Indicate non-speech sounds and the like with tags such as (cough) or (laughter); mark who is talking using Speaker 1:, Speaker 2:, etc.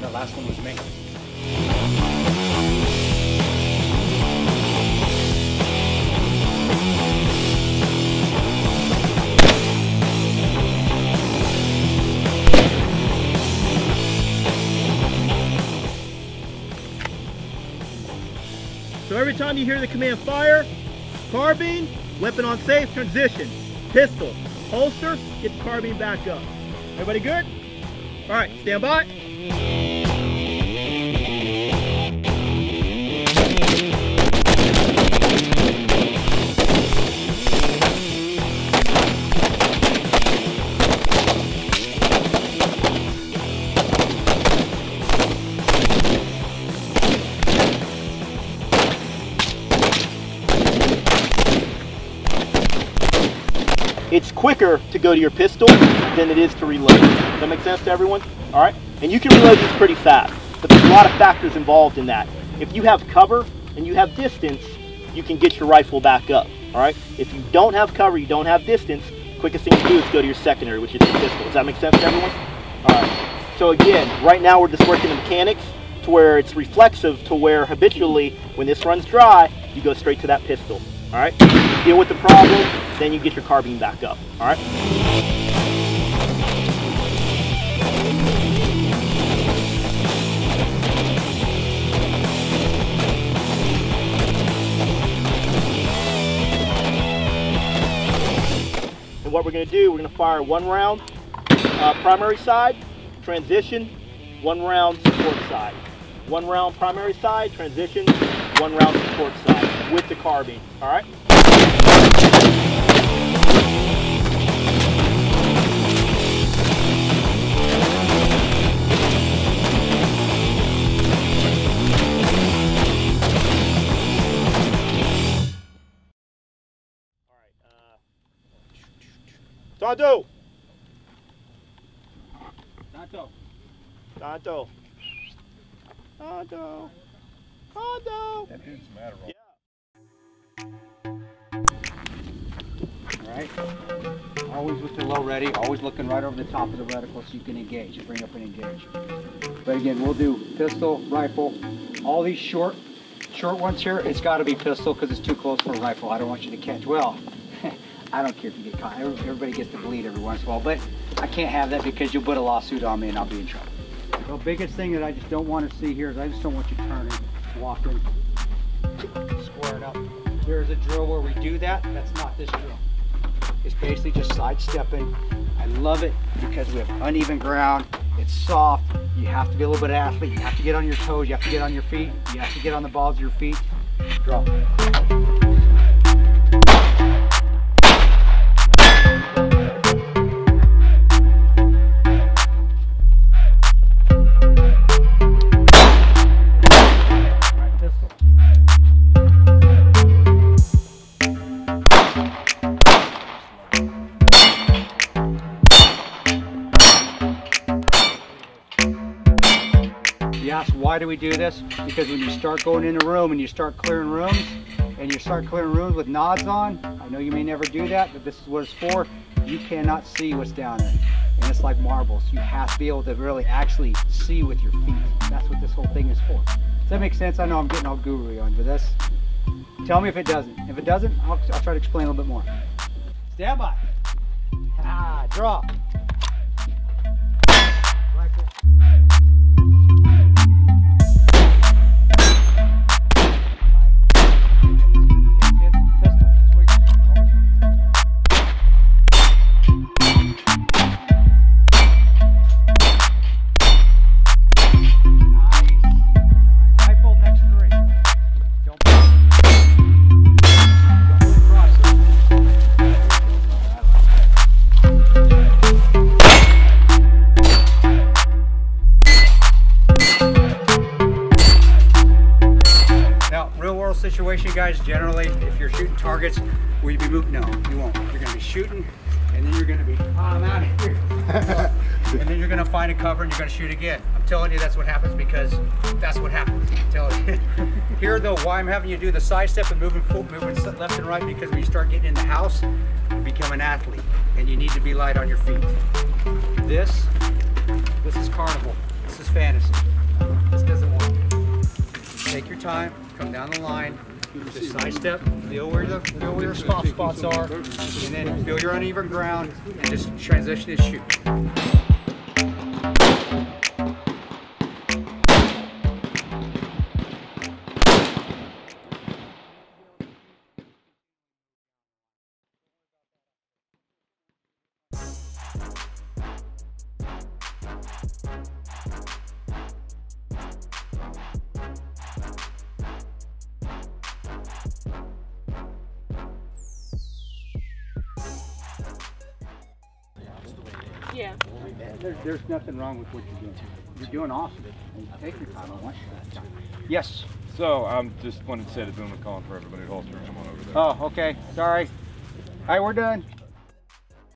Speaker 1: Last one was me.
Speaker 2: So every time you hear the command fire, carbine, weapon on safe, transition, pistol, holster, get the carbine back up. Everybody good? All right, stand by. Quicker to go to your pistol than it is to reload. Does that make sense to everyone? All right? And you can reload these pretty fast, but there's a lot of factors involved in that. If you have cover and you have distance, you can get your rifle back up. All right? If you don't have cover, you don't have distance, quickest thing to do is go to your secondary, which is your pistol. Does that make sense to everyone? All right. So again, right now we're just working the mechanics to where it's reflexive to where habitually when this runs dry, you go straight to that pistol. All right? Deal with the problem, then you get your carbine back up. All right? And what we're going to do, we're going to fire one round uh, primary side, transition, one round support side. One round primary side, transition, one round support side with the carbine. All right? All right. Uh, Tanto!
Speaker 1: Tanto.
Speaker 2: Tanto. Tanto. Tanto.
Speaker 3: That dude's mad
Speaker 1: right. Always with the low ready, always looking right over the top of the reticle so you can engage bring up and engage. But again, we'll do pistol, rifle, all these short, short ones here. It's got to be pistol because it's too close for a rifle. I don't want you to catch. Well, (laughs) I don't care if you get caught. Everybody gets to bleed every once in a while, but I can't have that because you'll put a lawsuit on me and I'll be in trouble. The biggest thing that I just don't want to see here is I just don't want you turning, walking, squaring up. There's a drill where we do that. That's not this drill. It's basically just sidestepping. I love it because we have uneven ground. It's soft. You have to be a little bit athlete. You have to get on your toes. You have to get on your feet. You have to get on the balls of your feet. Draw. Ask why do we do this? Because when you start going in a room and you start clearing rooms, and you start clearing rooms with nods on, I know you may never do that, but this is what it's for. You cannot see what's down there. And it's like marbles. You have to be able to really actually see with your feet. That's what this whole thing is for. Does that make sense? I know I'm getting all guru on you this. Tell me if it doesn't. If it doesn't, I'll, I'll try to explain a little bit more. Stand by. Ah, draw. Rifle. Real world situation, guys, generally, if you're shooting targets, will you be moving? No, you won't. You're going to be shooting, and then you're going to be, oh, I'm out of here. (laughs) and then you're going to find a cover and you're going to shoot again. I'm telling you that's what happens because that's what happens. I'm telling you. (laughs) Here, though, why I'm having you do the side step and moving full, moving left and right because when you start getting in the house, you become an athlete and you need to be light on your feet. This, this is carnival. This is fantasy. Time, come down the line, just sidestep, feel where the feel where your soft spots are, and then feel your uneven ground, and just transition to shoot.
Speaker 3: Yeah.
Speaker 1: There's, there's nothing wrong with what you're doing. You're doing awesome. And take your time. I want you to. Yes.
Speaker 4: So I'm just wanted to say to Boon McCollum for everybody at Holster, come on over there.
Speaker 1: Oh, okay. Sorry. All right, we're done.